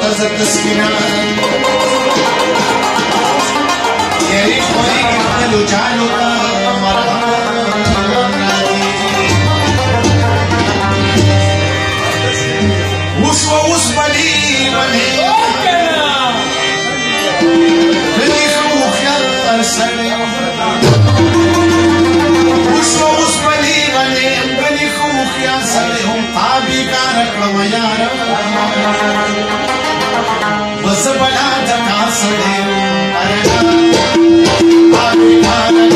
ته تسکینا یری خوری کتلو جانو تا مرحبا اوس و اوس بلی بلی بلی خو خیال سړی اوس و اوس بلی بلی بلی خو خیال سړی هم ಹೊಸಬನಾದ ಕಾಸುಡಿ ಅರಣ ಅರಣ